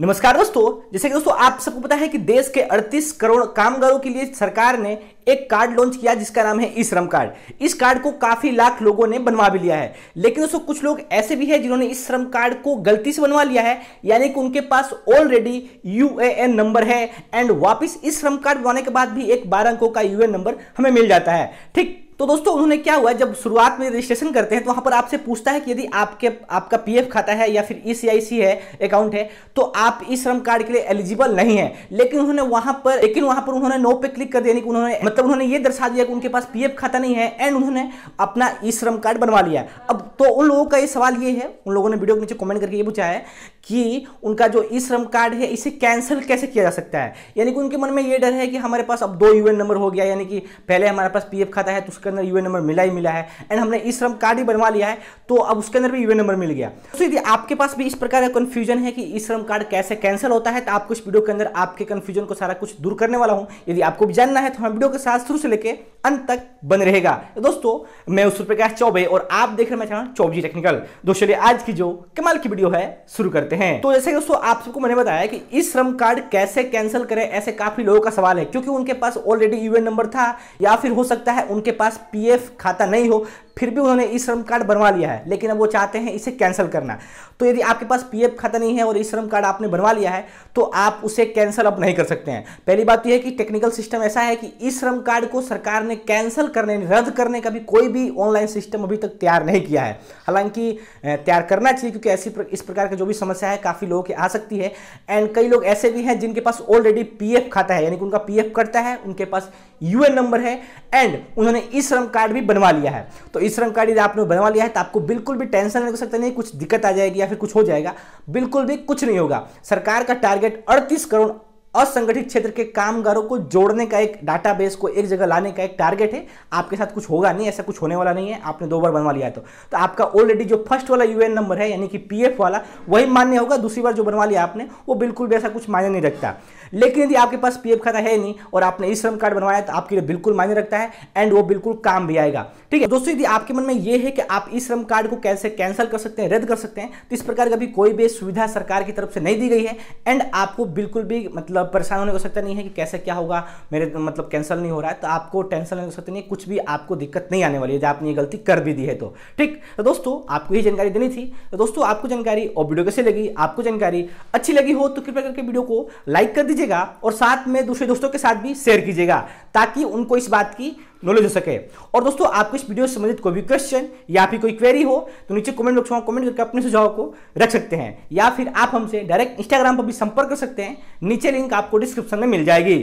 नमस्कार दोस्तों, जैसे कि दोस्तों, आप सबको पता है कि देश के 38 करोड़ कामगारों के लिए सरकार ने एक कार्ड लॉन्च किया जिसका नाम है ई श्रम कार्ड। इस कार्ड को काफ़ी लाख लोगों ने बनवा भी लिया है। लेकिन दोस्तों, कुछ लोग ऐसे भी हैं जिन्होंने इस श्रम कार्ड को गलती से बनवा लिया है, यानी कि उनके पास ऑलरेडी यूएएन नंबर है एंड वापिस इस श्रम कार्ड बनवाने के बाद भी एक बारह अंकों का यूएन नंबर हमें मिल जाता है। ठीक तो दोस्तों, उन्होंने क्या हुआ? जब शुरुआत में रजिस्ट्रेशन करते हैं तो वहाँ पर आपसे पूछता है कि यदि आपके, आपका पीएफ खाता है या फिर ईसीआईसी है अकाउंट है तो आप इस श्रम कार्ड के लिए एलिजिबल नहीं है। लेकिन उन्होंने वहाँ पर, लेकिन वहाँ पर उन्होंने नो पे क्लिक कर दिया उन्होंने मतलब उन्होंने ये दर्शा दिया कि उनके पास पीएफ खाता नहीं है एंड उन्होंने अपना ई श्रम कार्ड बनवा लिया। अब तो उन लोगों का ये सवाल ये है, उन लोगों ने वीडियो के नीचे कमेंट करके ये पूछा है कि उनका जो ई श्रम कार्ड है, इसे कैंसिल कैसे किया जा सकता है? यानी कि उनके मन में ये डर है कि हमारे पास अब दो यूएन नंबर हो गया, यानी कि पहले हमारे पास पीएफ खाता है तो उसके अंदर यूएन नंबर मिला ही मिला है एंड हमने ई श्रम कार्ड ही बनवा लिया है तो अब उसके अंदर भी यूए नंबर मिल गया। तो यदि आपके पास भी इस प्रकार का कंफ्यूजन है कि ई श्रम कार्ड कैसे कैंसिल होता है तो आपको इस वीडियो के अंदर आपके कंफ्यूजन को सारा कुछ दूर करने वाला हूँ। यदि आपको भी जानना है तो हम वीडियो के साथ शुरू से लेकर अंत तक बन रहेगा। तो दोस्तों, मैं उस प्रकाश चौबे और आप देख रहे हैं चैनल चौबी टेक्निकल दोस्तों आज की जो कमाल की वीडियो है, शुरू करते हैं। तो जैसे दोस्तों, आप सबको मैंने बताया कि इस श्रम कार्ड कैसे कैंसिल करें, ऐसे काफ़ी लोगों का सवाल है। क्योंकि उनके पास ऑलरेडी यूएन नंबर था, या फिर हो सकता है उनके पास पीएफ खाता नहीं हो, फिर भी उन्होंने ई श्रम कार्ड बनवा लिया है। लेकिन अब वो चाहते हैं इसे कैंसिल करना। तो यदि आपके पास पीएफ खाता नहीं है और ई श्रम कार्ड आपने बनवा लिया है तो आप उसे कैंसिल अब नहीं कर सकते हैं। पहली बात यह है कि टेक्निकल सिस्टम ऐसा है कि ई श्रम कार्ड को सरकार ने कैंसिल करने रद्द करने का भी कोई भी ऑनलाइन सिस्टम अभी तक तैयार नहीं किया है। हालाँकि तैयार करना चाहिए क्योंकि ऐसी प्र, इस प्रकार की जो भी समस्या है काफ़ी लोगों की आ सकती है। एंड कई लोग ऐसे भी हैं जिनके पास ऑलरेडी पीएफ खाता है यानी कि उनका पी कटता है उनके पास यूएन नंबर है एंड उन्होंने ई श्रम कार्ड भी बनवा लिया है। तो ई श्रम कार्ड यदि आपने बनवा लिया है तो आपको बिल्कुल भी टेंशन नहीं हो सकता नहीं कुछ दिक्कत आ जाएगी या फिर कुछ हो जाएगा। बिल्कुल भी कुछ नहीं होगा। सरकार का टारगेट अड़तीस करोड़ असंगठित क्षेत्र के कामगारों को जोड़ने का एक डाटाबेस को एक जगह लाने का एक टारगेट है। आपके साथ कुछ होगा नहीं, ऐसा कुछ होने वाला नहीं है। आपने दो बार बनवा लिया तो। तो आपका ऑलरेडी जो फ़र्स्ट वाला यूएन नंबर है, यानी कि पीएफ वाला, वही मान्य होगा। दूसरी बार जो बनवा लिया आपने, वो बिल्कुल भी ऐसा कुछ मान्य नहीं रखता। लेकिन यदि आपके पास पीएफ खाता है नहीं और आपने ई श्रम कार्ड बनवाया तो आपके लिए बिल्कुल मायने रखता है एंड वो बिल्कुल काम भी आएगा। ठीक है? दोस्तों, यदि आपके मन में ये है कि आप ई श्रम कार्ड को कैसे कैंसिल कर सकते हैं, रद्द कर सकते हैं तो इस प्रकार का भी कोई भी सुविधा सरकार की तरफ़ से नहीं दी गई है एंड आपको बिल्कुल भी मतलब परेशान होने को सकता नहीं है कि कैसे क्या होगा, मेरे मतलब कैंसिल नहीं हो रहा है तो आपको टेंशन नहीं हो सकती नहीं कुछ भी आपको दिक्कत नहीं आने वाली है, जब आपने ये गलती कर भी दी है तो। ठीक? तो दोस्तों, आपको ये जानकारी देनी थी तो दोस्तों, आपको जानकारी और वीडियो कैसे लगी? आपको जानकारी अच्छी लगी हो तो कृपया करके वीडियो को लाइक कर दीजिएगा और साथ साथ में दूसरे दोस्तों के साथ भी शेयर कीजिएगा, ताकि उनको इस बात की नॉलेज हो सके। और दोस्तों, आपको इस वीडियो से संबंधित कोई भी क्वेश्चन या फिर कोई क्वेरी हो तो नीचे कमेंट बॉक्स में कमेंट करके अपने सुझाव को रख सकते हैं। या फिर आप हमसे डायरेक्ट इंस्टाग्राम पर भी संपर्क कर सकते हैं। नीचे लिंक आपको डिस्क्रिप्शन में मिल जाएगी।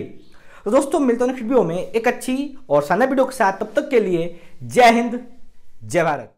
तो दोस्तों, मिलते हैं नेक्स्ट वीडियो में एक अच्छी और शानदार वीडियो के साथ। तब तक के लिए जय हिंद, जय भारत।